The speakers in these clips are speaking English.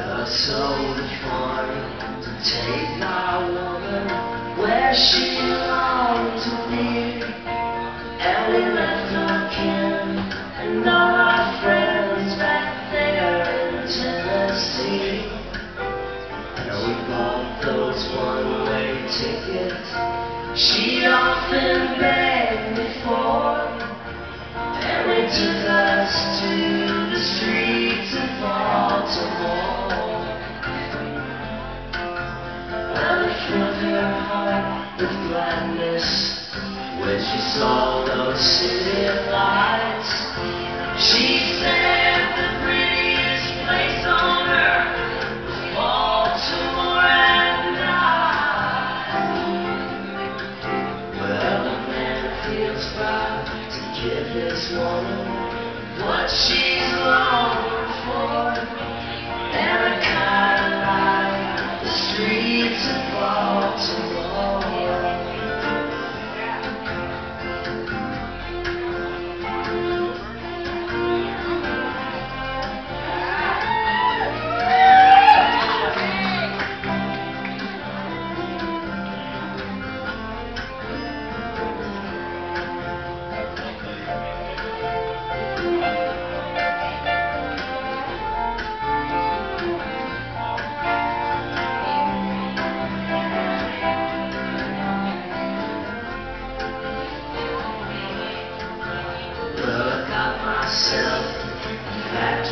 never sold a to take my woman where she belonged to be, And we left our kin and all our friends back there in Tennessee. And we bought those one-way tickets. She often begged. Gladness when she saw those city lights. She said the prettiest place on earth was Baltimore at night. Well, a man feels proud to give his woman what she's longing for.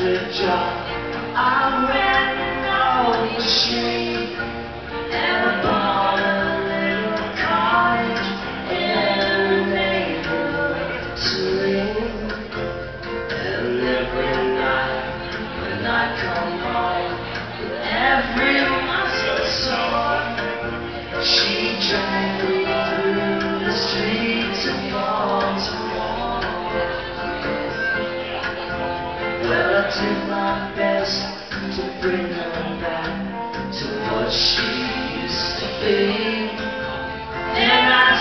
A job. I ran on the street and I bought a little cottage in the neighborhood to live. And every night when I come home, I did my best to bring her back to what she used to be. I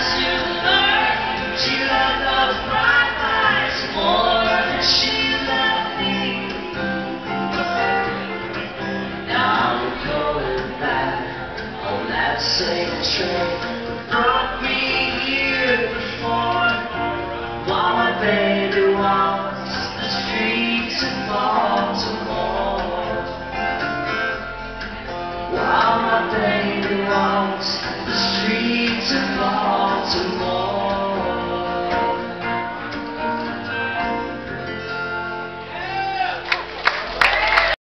learned she loved those bright lights more than she loved me. Now I'm going back on that same train day belongs. The streets are falling.